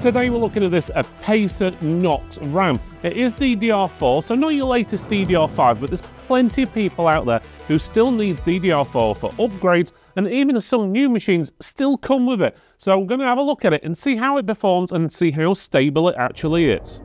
Today we're looking at this Apacer Nox RAM. It is DDR4, so not your latest DDR5, but there's plenty of people out there who still needs DDR4 for upgrades, and even some new machines still come with it. So we're going to have a look at it and see how it performs and see how stable it actually is.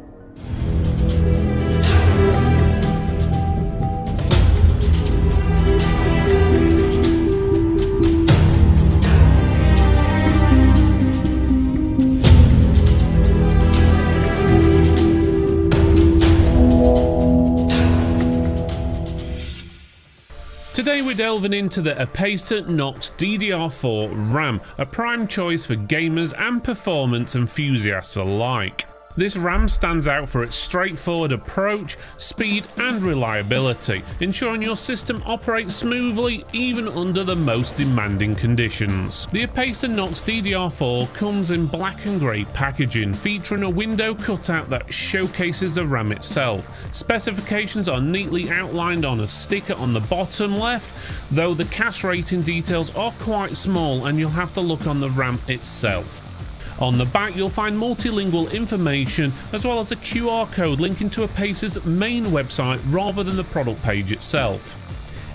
Today we're delving into the Apacer Nox DDR4 RAM, a prime choice for gamers and performance enthusiasts alike. This RAM stands out for its straightforward approach, speed and reliability, ensuring your system operates smoothly even under the most demanding conditions. The Apacer Nox DDR4 comes in black and grey packaging, featuring a window cutout that showcases the RAM itself. Specifications are neatly outlined on a sticker on the bottom left, though the CAS rating details are quite small and you'll have to look on the RAM itself. On the back you'll find multilingual information as well as a QR code linking to Apacer's main website rather than the product page itself.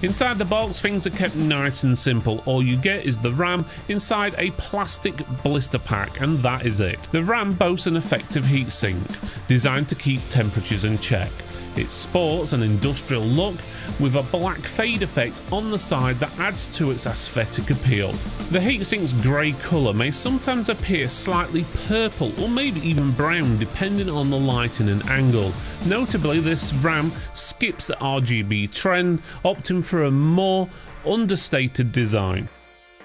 Inside the box, things are kept nice and simple. All you get is the RAM inside a plastic blister pack, and that is it. The RAM boasts an effective heatsink, designed to keep temperatures in check. It sports an industrial look with a black fade effect on the side that adds to its aesthetic appeal. The heatsink's grey colour may sometimes appear slightly purple or maybe even brown depending on the lighting and angle. Notably this RAM skips the RGB trend, opting for a more understated design.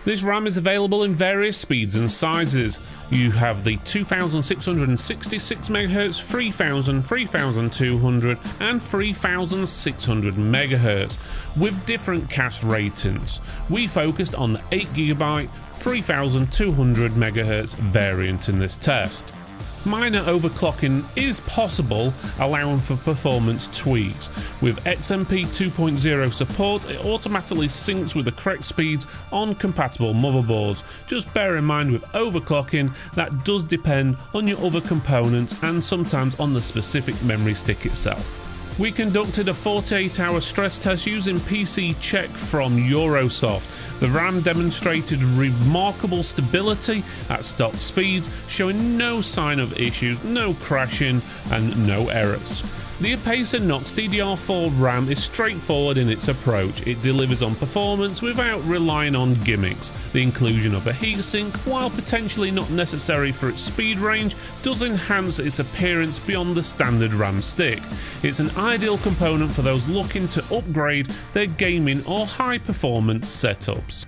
This RAM is available in various speeds and sizes. You have the 2666 MHz, 3000, 3200 and 3600 MHz with different CAS ratings. We focused on the 8GB 3200 MHz variant in this test. Minor overclocking is possible, allowing for performance tweaks. With XMP 2.0 support, it automatically syncs with the correct speeds on compatible motherboards. Just bear in mind with overclocking, that does depend on your other components and sometimes on the specific memory stick itself. We conducted a 48 hour stress test using PC Check from Eurosoft. The RAM demonstrated remarkable stability at stock speeds, showing no sign of issues, no crashing, and no errors. The Apacer Nox DDR4 RAM is straightforward in its approach. It delivers on performance without relying on gimmicks. The inclusion of a heatsink, while potentially not necessary for its speed range, does enhance its appearance beyond the standard RAM stick. It's an ideal component for those looking to upgrade their gaming or high performance setups.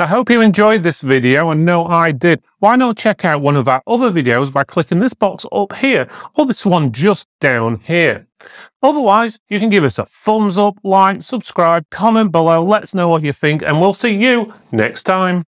I hope you enjoyed this video and know I did. Why not check out one of our other videos by clicking this box up here or this one just down here. Otherwise, you can give us a thumbs up, like, subscribe, comment below, let us know what you think and we'll see you next time.